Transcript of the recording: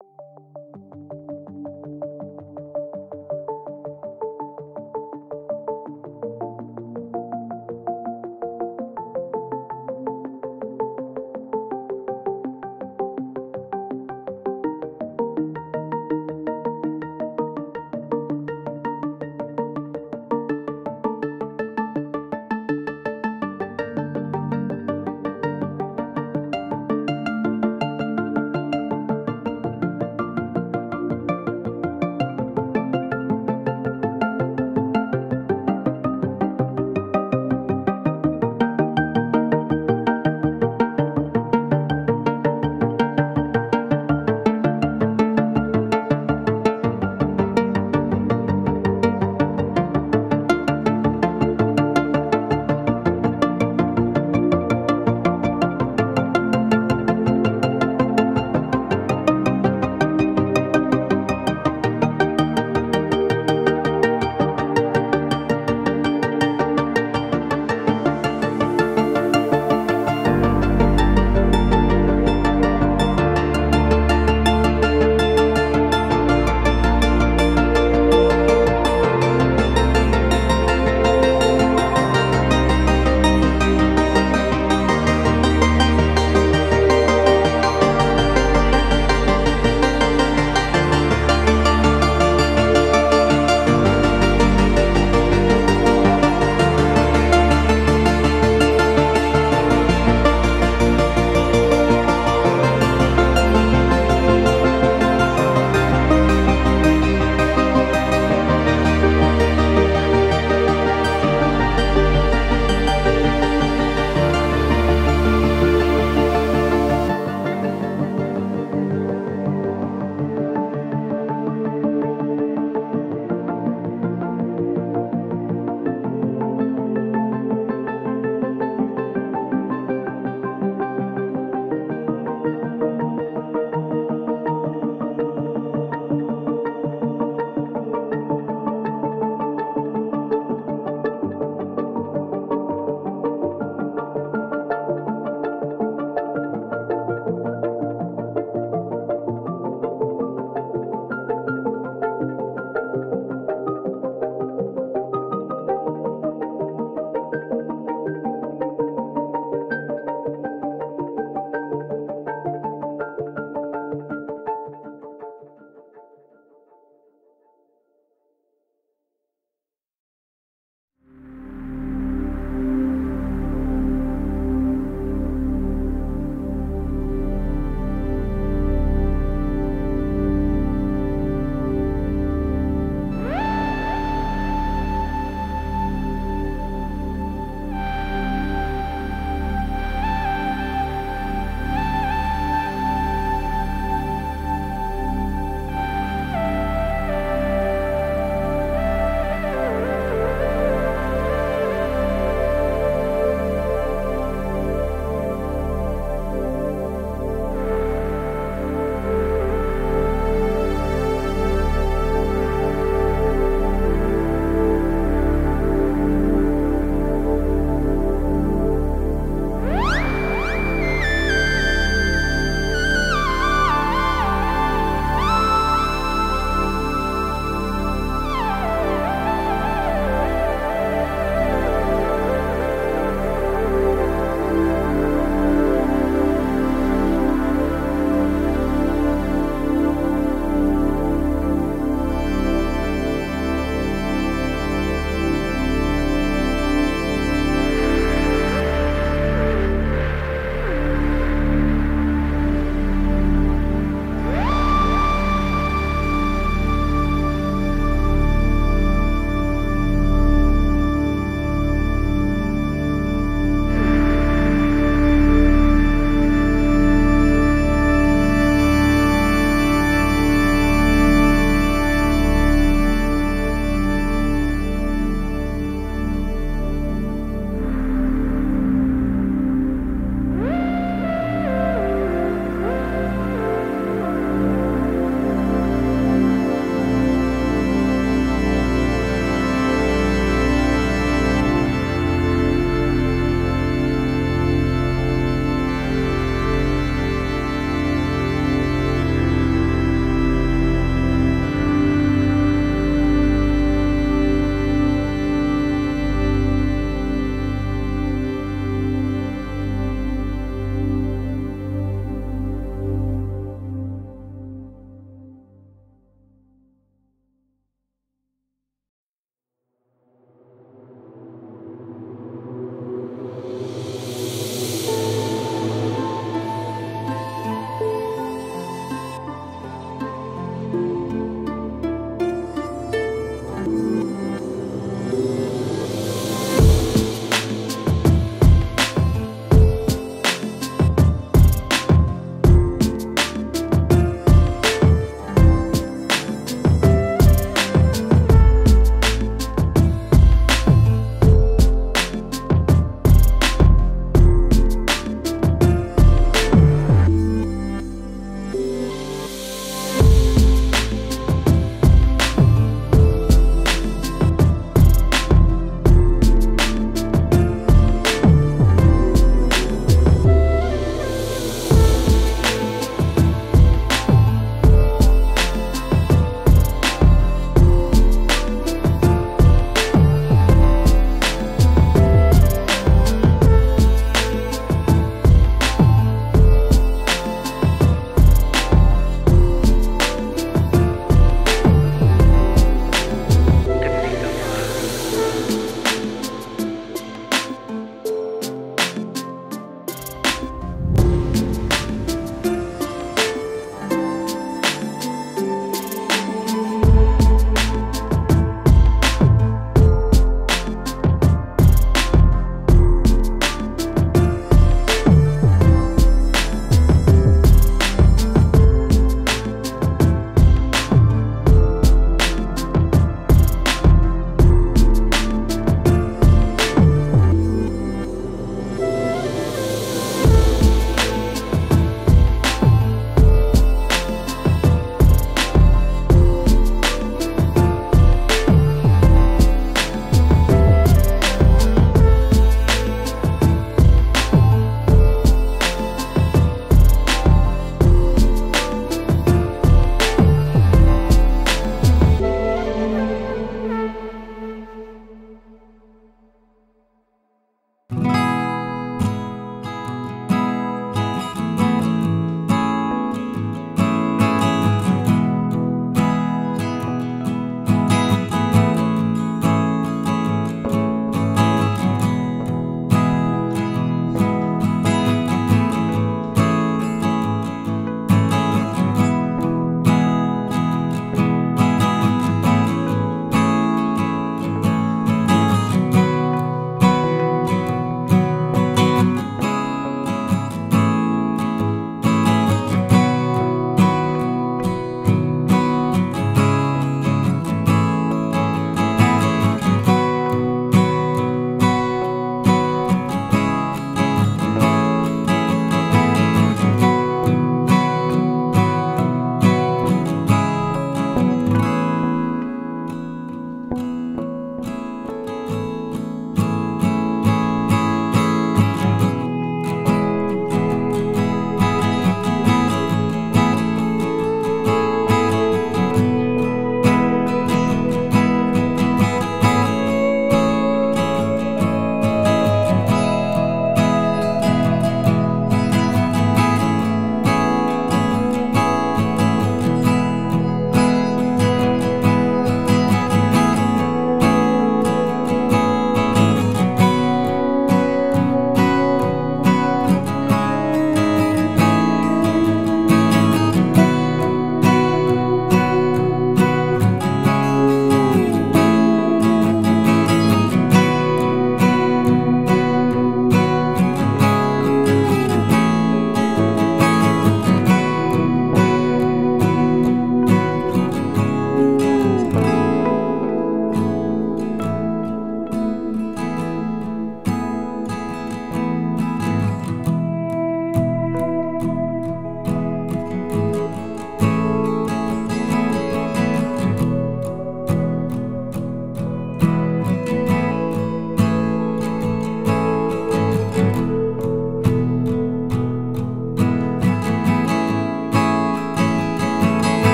you